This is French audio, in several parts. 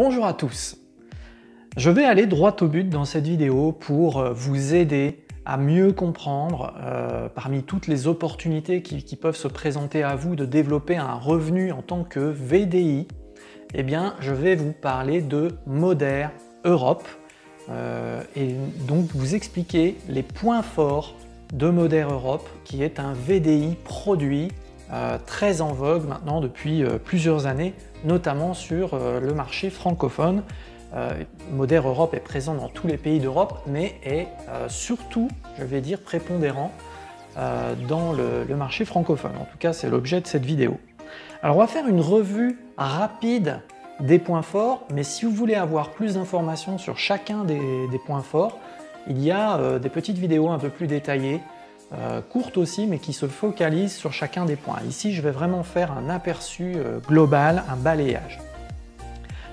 Bonjour à tous. Je vais aller droit au but dans cette vidéo pour euh, vous aider à mieux comprendre, euh, parmi toutes les opportunités qui, peuvent se présenter à vous de développer un revenu en tant que VDI, eh bien, je vais vous parler de Moder Europe euh, et donc vous expliquer les points forts de Moder Europe, qui est un VDI produit très en vogue maintenant depuis plusieurs années, notamment sur euh, le marché francophone. Moder Europe est présent dans tous les pays d'Europe, mais est surtout, je vais dire, prépondérant dans le, marché francophone. En tout cas, c'est l'objet de cette vidéo. Alors, on va faire une revue rapide des points forts, mais si vous voulez avoir plus d'informations sur chacun des, points forts, il y a des petites vidéos un peu plus détaillées euh, courte aussi, mais qui se focalise sur chacun des points. Ici, je vais vraiment faire un aperçu euh, global, un balayage.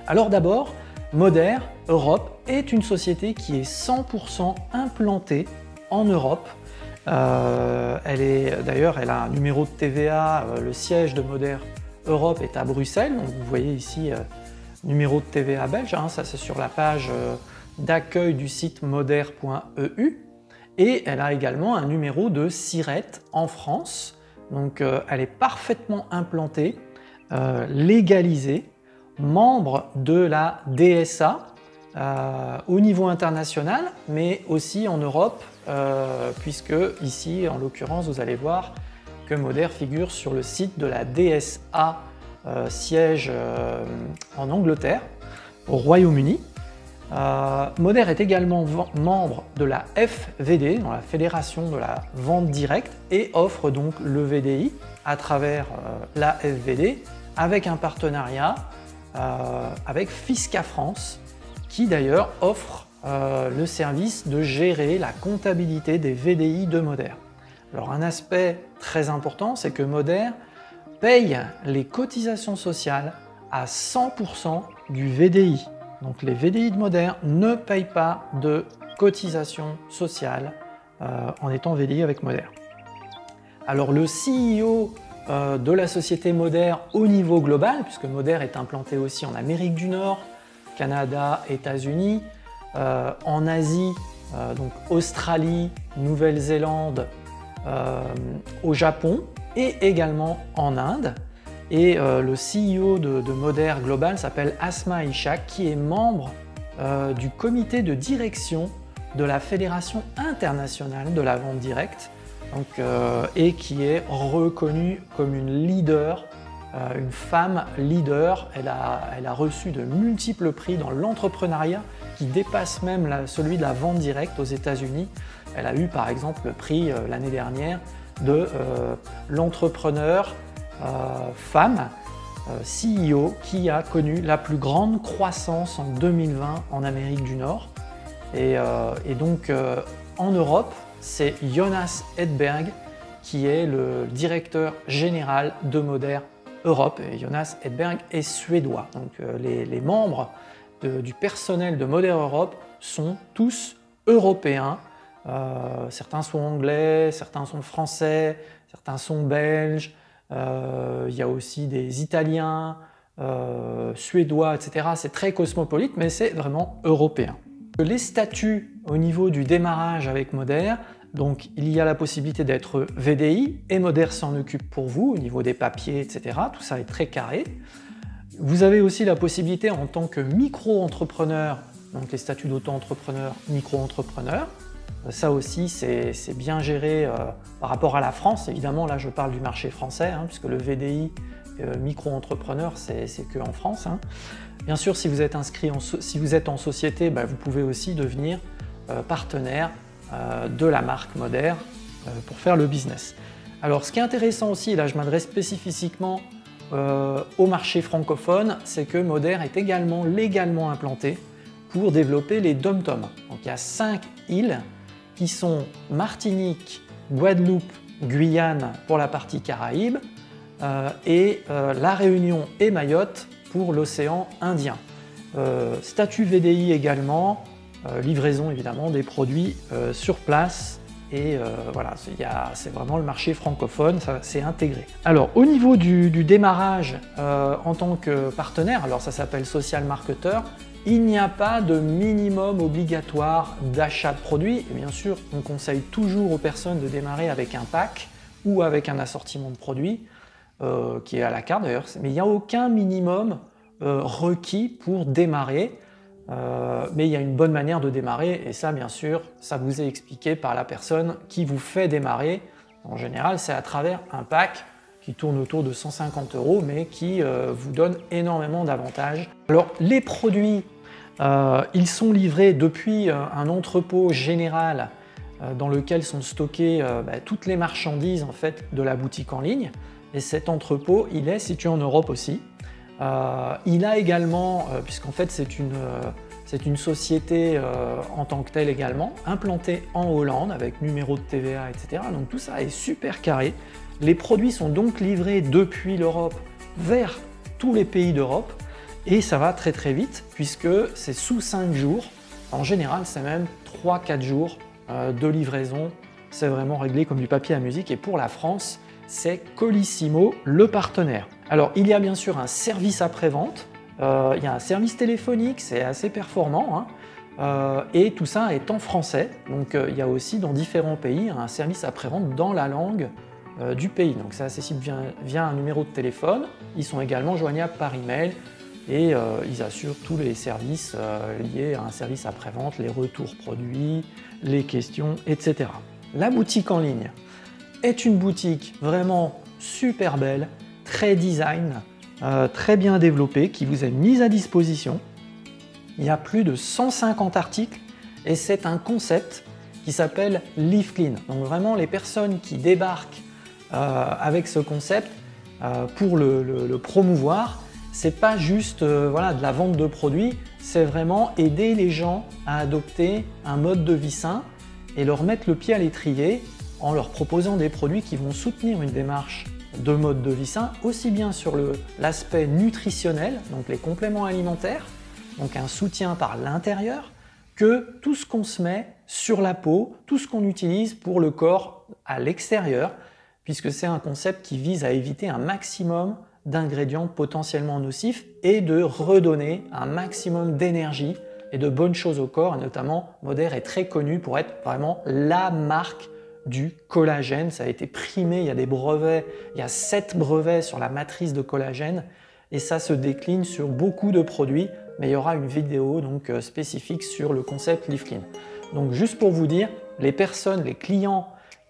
Alors d'abord, Moder Europe est une société qui est 100% implantée en Europe. Euh, elle est d'ailleurs, elle a un numéro de TVA. le siège de Moder Europe est à Bruxelles. Donc vous voyez ici numéro de TVA belge. Hein, ça c'est sur la page d'accueil du site moder.eu. Et elle a également un numéro de SIRET en France. Donc euh, elle est parfaitement implantée, euh, légalisée, membre de la DSA euh, au niveau international, mais aussi en Europe, puisque ici, en l'occurrence, vous allez voir que Moder figure sur le site de la DSA siège en Angleterre, au Royaume-Uni. Euh, Moder est également membre de la FVD, dans la Fédération de la vente directe, et offre donc le VDI à travers euh, la FVD avec un partenariat euh, avec Fisca France, qui d'ailleurs offre le service de gérer la comptabilité des VDI de Moder. Alors un aspect très important, c'est que Moder paye les cotisations sociales à 100% du VDI. Donc les VDI de Modère ne payent pas de cotisation sociale euh, en étant VDI avec Modère. Alors le CEO euh, de la société Modère au niveau global, puisque Modère est implanté aussi en Amérique du Nord, Canada, États-Unis, euh, en Asie, donc Australie, Nouvelle-Zélande, au Japon et également en Inde. Et euh, le CEO de, de Global s'appelle Asma Ishak, qui est membre euh, du comité de direction de la Fédération internationale de la vente directe, euh, et qui est reconnue comme une leader, une femme leader. Elle a, reçu de multiples prix dans l'entrepreneuriat qui dépassent même celui de la vente directe aux États-Unis. Elle a eu par exemple le prix l'année dernière de l'entrepreneur femme euh, CEO qui a connu la plus grande croissance en 2020 en Amérique du Nord. Et, euh, donc en Europe, c'est Jonas Edberg qui est le directeur général de Moder Europe. Et Jonas Edberg est suédois. Donc les, membres du personnel de Moder Europe sont tous européens. certains sont anglais, certains sont français, certains sont belges, euh, il y a aussi des Italiens, euh, Suédois, etc. C'est très cosmopolite, mais c'est vraiment européen. Les statuts au niveau du démarrage avec Moder, donc il y a la possibilité d'être VDI et Moder s'en occupe pour vous au niveau des papiers, etc. Tout ça est très carré. Vous avez aussi la possibilité en tant que micro-entrepreneur, donc les statuts d'auto-entrepreneur, micro-entrepreneur, ça aussi, c'est bien géré euh, par rapport à la France. Évidemment, là, je parle du marché français, hein, puisque le VDI euh, micro-entrepreneur, c'est que en France. Hein. Bien sûr, si vous êtes inscrit, en, si vous êtes en société, bah, vous pouvez aussi devenir euh, partenaire de la marque Moder pour faire le business. Alors, ce qui est intéressant aussi, là, je m'adresse spécifiquement au marché francophone, c'est que Moder est également légalement implanté pour développer les dom-tom. Donc, il y a cinq îles qui sont Martinique, Guadeloupe, Guyane pour la partie Caraïbe euh, et euh, La Réunion et Mayotte pour l'océan Indien. Euh, statut VDI également, livraison évidemment des produits sur place et voilà, c'est vraiment le marché francophone, c'est intégré. Alors au niveau du, démarrage en tant que partenaire, alors ça s'appelle social marketer, il n'y a pas de minimum obligatoire d'achat de produits. Et bien sûr, on conseille toujours aux personnes de démarrer avec un pack ou avec un assortiment de produits, euh, qui est à la carte d'ailleurs. Mais il n'y a aucun minimum euh, requis pour démarrer. Euh, mais il y a une bonne manière de démarrer, et ça, bien sûr, ça vous est expliqué par la personne qui vous fait démarrer. En général, c'est à travers un pack qui tourne autour de 150 euros, mais qui vous donne énormément d'avantages. Alors, les produits ils sont livrés depuis euh, un entrepôt général euh, dans lequel sont stockées bah, toutes les marchandises en fait, de la boutique en ligne. Et cet entrepôt, il est situé en Europe aussi. il a également, puisqu'en fait c'est une société en tant que telle également, implantée en Hollande avec numéro de TVA, etc. Donc tout ça est super carré. Les produits sont donc livrés depuis l'Europe vers tous les pays d'Europe. Et ça va très très vite puisque c'est sous 5 jours. En général, c'est même 3-4 jours euh, de livraison. C'est vraiment réglé comme du papier à musique. Et pour la France, c'est Colissimo le partenaire. Alors, il y a bien sûr un service après-vente. Euh, il y a un service téléphonique, c'est assez performant. Hein. Euh, et tout ça est en français. Donc, il y a aussi dans différents pays un service après-vente dans la langue du pays. Donc, c'est accessible via un numéro de téléphone. Ils sont également joignables par email et euh, ils assurent tous les services euh, liés à un service après-vente, les retours produits, les questions, etc. La boutique en ligne est une boutique vraiment super belle, très design, euh, très bien développée, qui vous est mise à disposition. Il y a plus de 150 articles et c'est un concept qui s'appelle Live Clean. Donc vraiment les personnes qui débarquent avec ce concept pour le promouvoir, c'est pas juste euh, voilà, de la vente de produits, c'est vraiment aider les gens à adopter un mode de vie sain et leur mettre le pied à l'étrier en leur proposant des produits qui vont soutenir une démarche de mode de vie sain, aussi bien sur l'aspect nutritionnel, donc les compléments alimentaires, donc un soutien par l'intérieur, que tout ce qu'on se met sur la peau, tout ce qu'on utilise pour le corps à l'extérieur, puisque c'est un concept qui vise à éviter un maximum d'ingrédients potentiellement nocifs et de redonner un maximum d'énergie et de bonnes choses au corps. Et notamment, Moder est très connu pour être vraiment la marque du collagène. Ça a été primé, il y a des brevets, il y a sept brevets sur la matrice de collagène et ça se décline sur beaucoup de produits. Mais il y aura une vidéo donc euh, spécifique sur le concept Clean. Donc juste pour vous dire, les personnes, les clients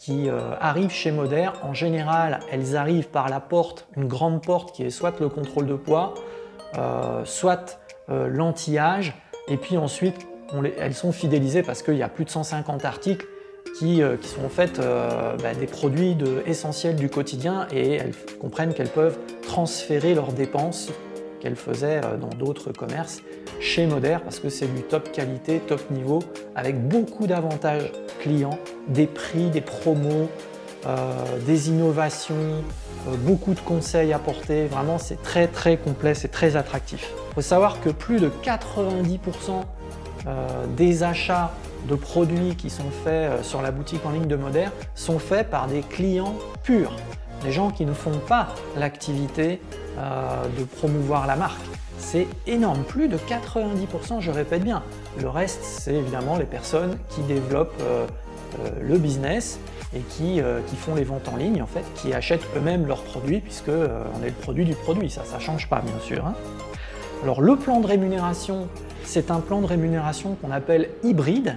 euh, arrivent chez Moder, en général, elles arrivent par la porte, une grande porte qui est soit le contrôle de poids, euh, soit euh, l'anti-âge, et puis ensuite, elles sont fidélisées parce qu'il y a plus de 150 articles qui, sont en fait bah, des produits essentiels du quotidien. Et elles comprennent qu'elles peuvent transférer leurs dépenses qu'elles faisaient dans d'autres commerces chez Moder parce que c'est du top qualité, top niveau, avec beaucoup d'avantages clients, des prix, des promos, euh, des innovations, euh, beaucoup de conseils apportés. Vraiment, c'est très très complet, c'est très attractif. Il faut savoir que plus de 90% euh, des achats de produits qui sont faits sur la boutique en ligne de Moder sont faits par des clients purs, des gens qui ne font pas l'activité de promouvoir la marque. C'est énorme, plus de 90%, je répète bien. Le reste, c'est évidemment les personnes qui développent le business et euh, qui, font les ventes en ligne, en fait, qui achètent eux-mêmes leurs produits, puisque on est le produit du produit, ça, ça change pas, bien sûr. Hein. Alors, le plan de rémunération, c'est un plan de rémunération qu'on appelle hybride.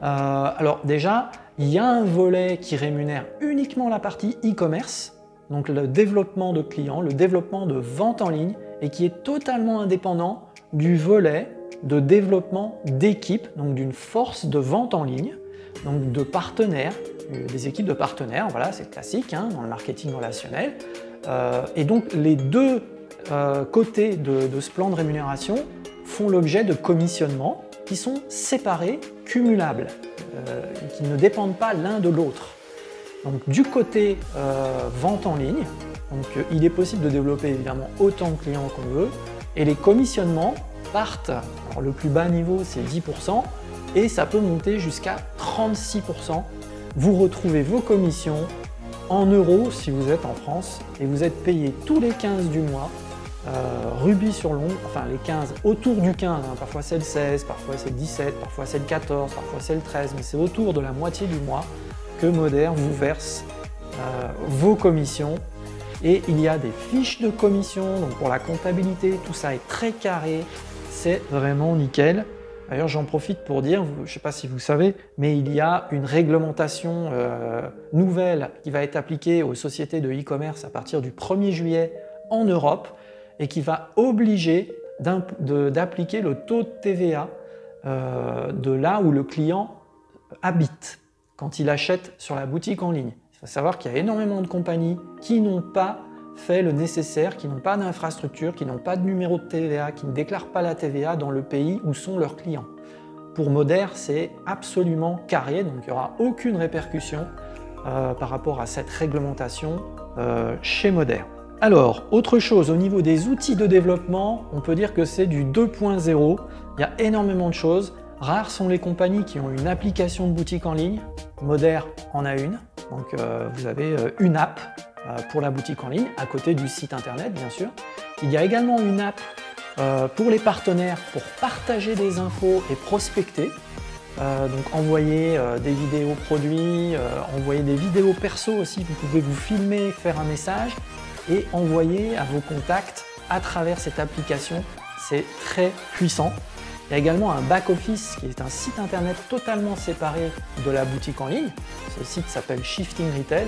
alors, déjà, il y a un volet qui rémunère uniquement la partie e-commerce, donc le développement de clients, le développement de vente en ligne, et qui est totalement indépendant du volet de développement d'équipes, donc d'une force de vente en ligne, donc de partenaires, euh, des équipes de partenaires, voilà, c'est classique hein, dans le marketing relationnel. Euh, et donc les deux euh, côtés de, ce plan de rémunération font l'objet de commissionnements qui sont séparés, cumulables, qui ne dépendent pas l'un de l'autre. Donc du côté vente en ligne, donc il est possible de développer évidemment autant de clients qu'on veut et les commissionnements partent, alors le plus bas niveau c'est 10% et ça peut monter jusqu'à 36% vous retrouvez vos commissions en euros si vous êtes en France et vous êtes payé tous les 15 du mois, euh, rubis sur l'ongle, enfin les 15, autour du 15, hein. parfois c'est le 16, parfois c'est le 17, parfois c'est le 14, parfois c'est le 13, mais c'est autour de la moitié du mois que Moder vous verse euh, vos commissions et il y a des fiches de commission, donc pour la comptabilité, tout ça est très carré, c'est vraiment nickel. D'ailleurs, j'en profite pour dire, je ne sais pas si vous savez, mais il y a une réglementation euh, nouvelle qui va être appliquée aux sociétés de e-commerce à partir du 1er juillet en Europe et qui va obliger d'appliquer le taux de TVA euh, de là où le client habite quand il achète sur la boutique en ligne. Il faut savoir qu'il y a énormément de compagnies qui n'ont pas fait le nécessaire, qui n'ont pas d'infrastructure, qui n'ont pas de numéro de TVA, qui ne déclarent pas la TVA dans le pays où sont leurs clients. Pour Moder, c'est absolument carré, donc il n'y aura aucune répercussion euh, par rapport à cette réglementation euh, chez Moder. Alors, autre chose, au niveau des outils de développement, on peut dire que c'est du 2.0. Il y a énormément de choses. Rares sont les compagnies qui ont une application de boutique en ligne. Moder en a une. Donc, euh, vous avez une app pour la boutique en ligne, à côté du site internet bien sûr. Il y a également une app euh, pour les partenaires pour partager des infos et prospecter. Euh, donc envoyer des vidéos produits, envoyer des vidéos perso aussi, vous pouvez vous filmer, faire un message et envoyer à vos contacts à travers cette application. C'est très puissant. Il y a également un back-office qui est un site internet totalement séparé de la boutique en ligne. Ce site s'appelle Shifting Retail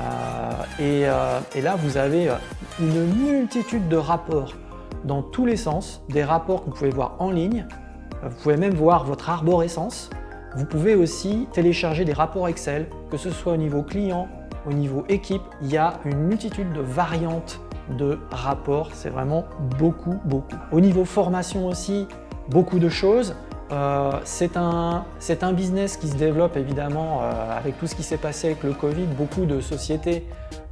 euh, euh, et, là, vous avez euh, une multitude de rapports dans tous les sens, des rapports que vous pouvez voir en ligne. Vous pouvez même voir votre arborescence. Vous pouvez aussi télécharger des rapports Excel, que ce soit au niveau client, au niveau équipe. Il y a une multitude de variantes de rapports. C'est vraiment beaucoup, beaucoup. Au niveau formation aussi, beaucoup de choses. Euh, c'est un, business qui se développe évidemment euh, avec tout ce qui s'est passé avec le Covid. Beaucoup de sociétés,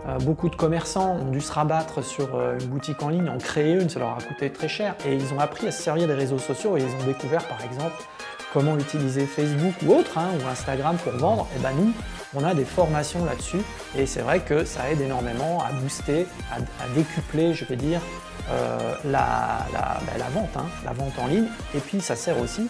euh, beaucoup de commerçants ont dû se rabattre sur une boutique en ligne, en créer une, ça leur a coûté très cher. Et ils ont appris à se servir des réseaux sociaux et ils ont découvert par exemple comment utiliser Facebook ou autre, hein, ou Instagram pour vendre. Et ben nous, on a des formations là-dessus et c'est vrai que ça aide énormément à booster, à, décupler, je vais dire, euh, la, ben, la, vente, hein, la vente en ligne. Et puis ça sert aussi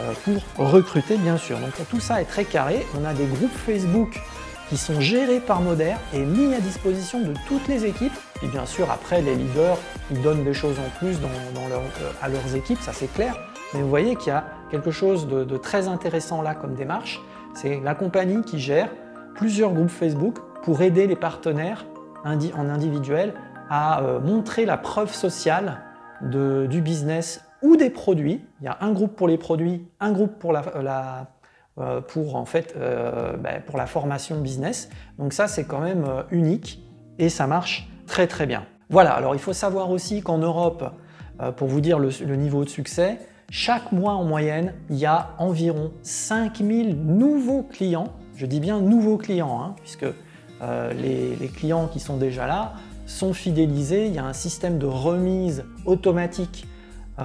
euh, pour recruter, bien sûr. Donc tout ça est très carré. On a des groupes Facebook qui sont gérés par Moder et mis à disposition de toutes les équipes. Et bien sûr, après, les leaders, ils donnent des choses en plus euh, à leurs équipes, ça c'est clair. Mais vous voyez qu'il y a quelque chose de, de très intéressant là comme démarche. C'est la compagnie qui gère plusieurs groupes Facebook pour aider les partenaires en individuel à euh, montrer la preuve sociale du business ou des produits. Il y a un groupe pour les produits, un groupe pour la, euh, pour, en fait, euh, ben, pour la formation business. Donc ça, c'est quand même unique et ça marche très très bien. Voilà, alors il faut savoir aussi qu'en Europe, pour vous dire le, niveau de succès, chaque mois en moyenne, il y a environ 5000 nouveaux clients je dis bien nouveaux clients, hein, puisque euh, les, clients qui sont déjà là sont fidélisés. Il y a un système de remise automatique, euh,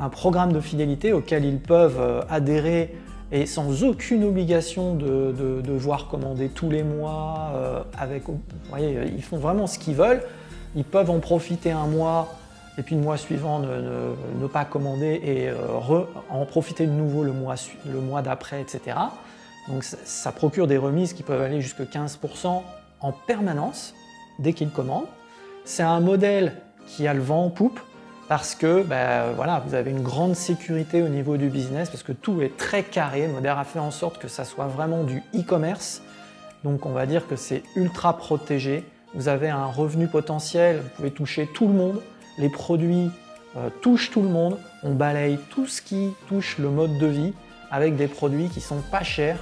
un programme de fidélité auquel ils peuvent euh, adhérer et sans aucune obligation de, devoir commander tous les mois. avec, vous voyez, ils font vraiment ce qu'ils veulent. Ils peuvent en profiter un mois et puis le mois suivant ne, pas commander et en profiter de nouveau le mois, le mois d'après, etc. Donc ça procure des remises qui peuvent aller jusqu'à 15% en permanence dès qu'ils commandent. C'est un modèle qui a le vent en poupe parce que ben, voilà, vous avez une grande sécurité au niveau du business parce que tout est très carré. Moder a fait en sorte que ça soit vraiment du e-commerce. Donc on va dire que c'est ultra protégé. Vous avez un revenu potentiel, vous pouvez toucher tout le monde. Les produits euh, touchent tout le monde. On balaye tout ce qui touche le mode de vie avec des produits qui sont pas chers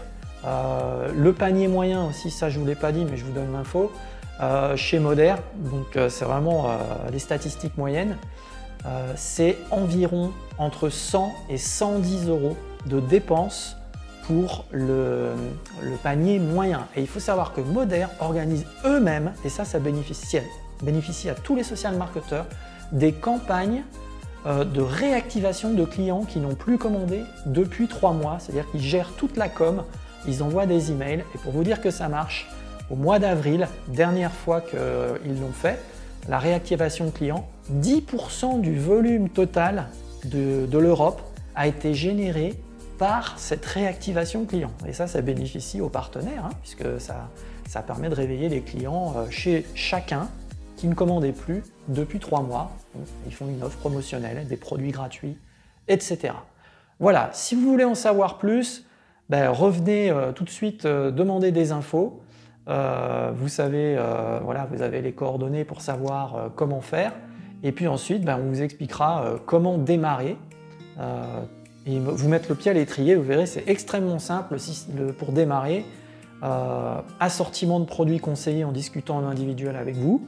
euh, le panier moyen aussi, ça je ne vous l'ai pas dit, mais je vous donne l'info. Euh, chez Moder, donc euh, c'est vraiment les statistiques moyennes, c'est environ entre 100 et 110 euros de dépenses pour le, panier moyen. Et il faut savoir que Moder organise eux-mêmes, et ça, ça bénéficie, bénéficie à tous les social marketeurs, des campagnes de réactivation de clients qui n'ont plus commandé depuis trois mois, c'est-à-dire qu'ils gèrent toute la com ils envoient des emails. Et pour vous dire que ça marche, au mois d'avril, dernière fois qu'ils l'ont fait, la réactivation client, 10% du volume total de, l'Europe a été généré par cette réactivation client. Et ça, ça bénéficie aux partenaires, hein, puisque ça, permet de réveiller les clients euh, chez chacun qui ne commandait plus depuis trois mois. Ils font une offre promotionnelle, des produits gratuits, etc. Voilà, si vous voulez en savoir plus, ben, revenez euh, tout de suite euh, demander des infos. Vous savez, voilà, vous avez les coordonnées pour savoir comment faire. Et puis ensuite, ben, on vous expliquera comment démarrer et vous mettre le pied à l'étrier. Vous verrez, c'est extrêmement simple pour démarrer. Euh, assortiment de produits conseillés en discutant en individuel avec vous.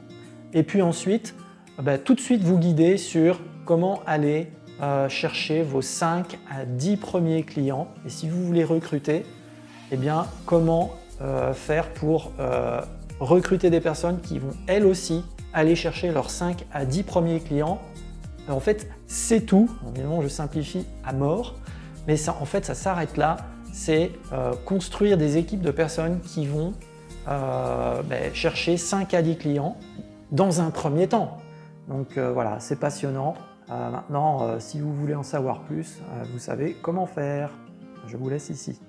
Et puis ensuite, bah, tout de suite vous guider sur comment aller euh, chercher vos 5 à 10 premiers clients. Et si vous voulez recruter, eh bien, comment euh, faire pour recruter des personnes qui vont elles aussi aller chercher leurs 5 à 10 premiers clients. En fait, c'est tout. Évidemment, je simplifie à mort, mais ça, en fait, ça s'arrête là c'est euh, construire des équipes de personnes qui vont euh, ben, chercher 5 à 10 clients dans un premier temps. Donc euh, voilà, c'est passionnant. maintenant, si vous voulez en savoir plus, vous savez comment faire. Je vous laisse ici.